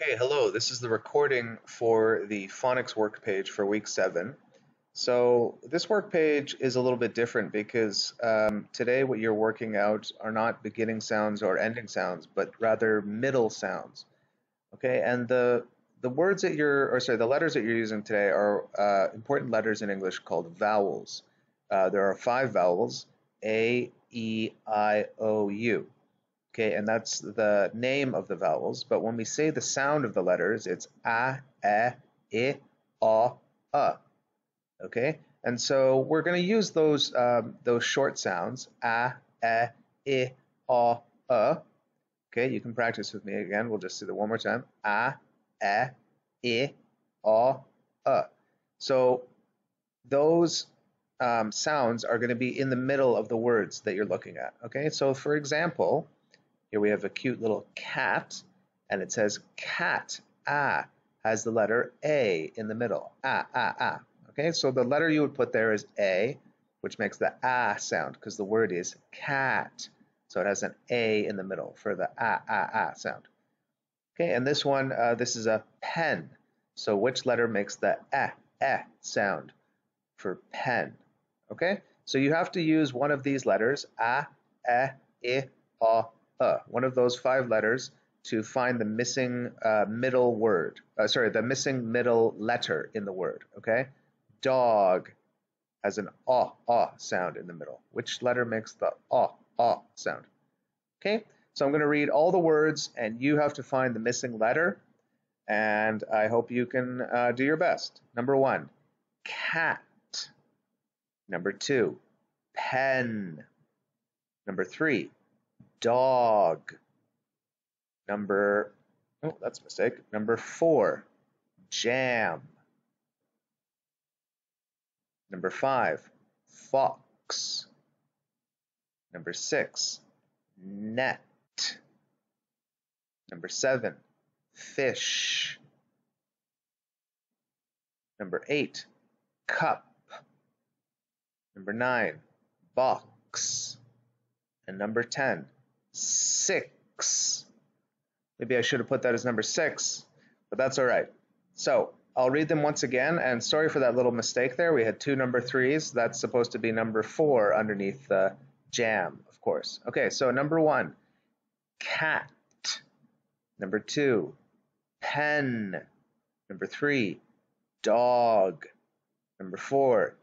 Okay, hello. This is the recording for the phonics work page for week seven. So this work page is a little bit different because um, today what you're working out are not beginning sounds or ending sounds, but rather middle sounds. Okay, and the the words that you're, or sorry, the letters that you're using today are uh, important letters in English called vowels. Uh, there are five vowels: A, E, I, O, U. Okay, and that's the name of the vowels. But when we say the sound of the letters, it's a, e, i, o, uh. Okay, and so we're going to use those um, those short sounds a, e, i, o, uh. Okay, you can practice with me again. We'll just do that one more time. A, e, i, o, uh. So those um, sounds are going to be in the middle of the words that you're looking at. Okay, so for example, here we have a cute little cat, and it says cat, ah, has the letter A in the middle. Ah, ah, ah. Okay, so the letter you would put there is A, which makes the ah sound because the word is cat. So it has an A in the middle for the ah, ah, ah sound. Okay, and this one, uh, this is a pen. So which letter makes the eh, eh sound for pen? Okay, so you have to use one of these letters, ah, eh, i, o, uh, one of those five letters to find the missing uh, middle word. Uh, sorry, the missing middle letter in the word. Okay, dog has an ah ah sound in the middle. Which letter makes the ah ah sound? Okay, so I'm going to read all the words, and you have to find the missing letter. And I hope you can uh, do your best. Number one, cat. Number two, pen. Number three, dog. Number, oh, oh, that's a mistake. Number four, jam. Number five, fox. Number six, net. Number seven, fish. Number eight, cup. Number nine, box. And number 10, six. Maybe I should have put that as number six, but that's all right. So I'll read them once again, and sorry for that little mistake there. We had two number threes. That's supposed to be number four underneath the jam, of course. Okay, so number one, cat. Number two, pen. Number three, dog. Number four,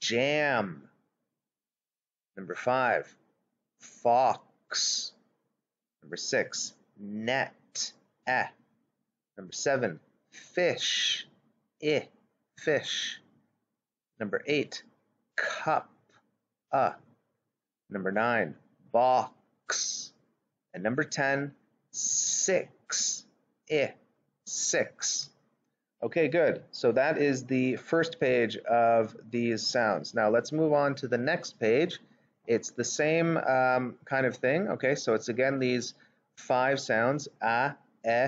jam. Number five, fox. Number six, net, eh. Number seven, fish, eh, fish. Number eight, cup, uh. Number nine, box. And number 10, six, eh, six. Okay, good. So that is the first page of these sounds. Now let's move on to the next page it's the same um, kind of thing, okay? So it's again these five sounds, a, e,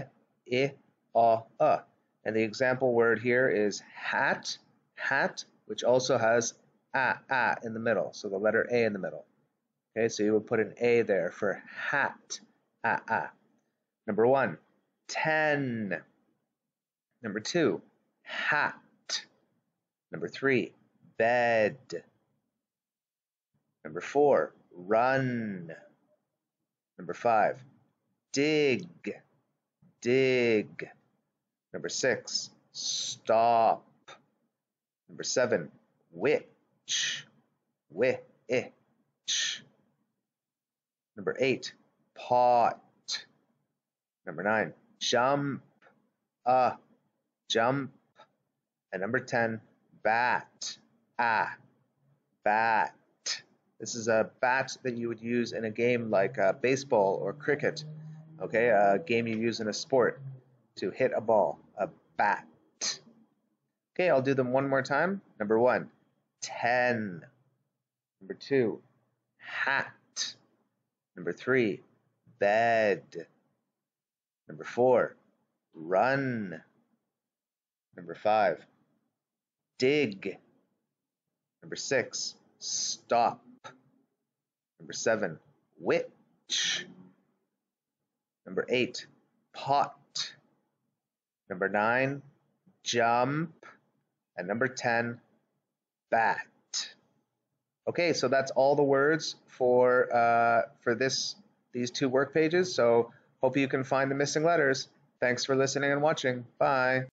i, o, uh. And the example word here is hat, hat, which also has a, a in the middle, so the letter A in the middle. Okay, so you would put an A there for hat, a, a. Number one, ten. Number two, hat. Number three, bed. Number four, run. Number five, dig, dig. Number six, stop. Number seven, witch, witch. Number eight, pot. Number nine, jump, uh, jump. And number 10, bat, ah, bat. This is a bat that you would use in a game like uh, baseball or cricket. Okay, a game you use in a sport to hit a ball. A bat. Okay, I'll do them one more time. Number one, ten. Number two, hat. Number three, bed. Number four, run. Number five, dig. Number six, stop. Number seven, witch. Number eight, pot. Number nine, jump. And number 10, bat. Okay, so that's all the words for uh, for this these two work pages. So hope you can find the missing letters. Thanks for listening and watching. Bye.